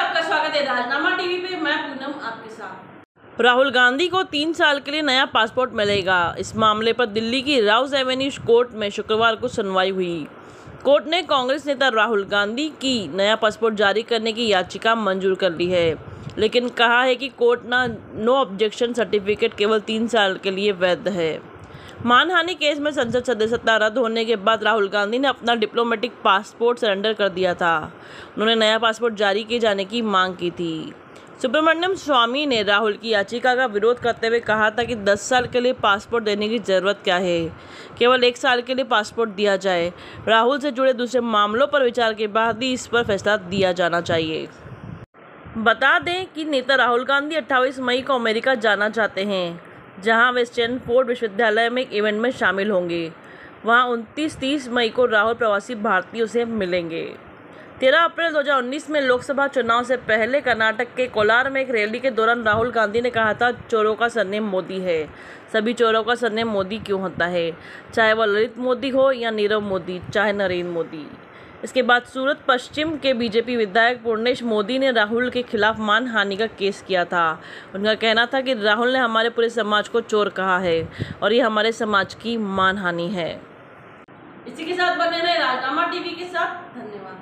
आपका स्वागत है राजनामा टीवी पे, मैं पूनम आपके साथ। राहुल गांधी को तीन साल के लिए नया पासपोर्ट मिलेगा। इस मामले पर दिल्ली की राउस एवेन्यू कोर्ट में शुक्रवार को सुनवाई हुई। कोर्ट ने कांग्रेस नेता राहुल गांधी की नया पासपोर्ट जारी करने की याचिका मंजूर कर ली है, लेकिन कहा है कि कोर्ट ना, नो ऑब्जेक्शन सर्टिफिकेट केवल तीन साल के लिए वैध है। मानहानि केस में संसद सदस्यता रद्द होने के बाद राहुल गांधी ने अपना डिप्लोमेटिक पासपोर्ट सरेंडर कर दिया था। उन्होंने नया पासपोर्ट जारी किए जाने की मांग की थी। सुब्रमण्यम स्वामी ने राहुल की याचिका का विरोध करते हुए कहा था कि 10 साल के लिए पासपोर्ट देने की ज़रूरत क्या है? केवल एक साल के लिए पासपोर्ट दिया जाए। राहुल से जुड़े दूसरे मामलों पर विचार के बाद ही इस पर फैसला दिया जाना चाहिए। बता दें कि नेता राहुल गांधी 28 मई को अमेरिका जाना चाहते हैं। जहाँ वे स्टैनफोर्ड विश्वविद्यालय में एक इवेंट में शामिल होंगे। वहाँ 29-30 मई को राहुल प्रवासी भारतीयों से मिलेंगे। तेरह अप्रैल 2019 में लोकसभा चुनाव से पहले कर्नाटक के कोलार में एक रैली के दौरान राहुल गांधी ने कहा था, चोरों का सरनेम मोदी है। सभी चोरों का सरनेम मोदी क्यों होता है? चाहे वह ललित मोदी हो या नीरव मोदी, चाहे नरेंद्र मोदी। इसके बाद सूरत पश्चिम के बीजेपी विधायक पूर्णेश मोदी ने राहुल के खिलाफ मानहानि का केस किया था। उनका कहना था कि राहुल ने हमारे पूरे समाज को चोर कहा है और ये हमारे समाज की मानहानि है। इसी के साथ बने रहे राजनामा टीवी के साथ। धन्यवाद।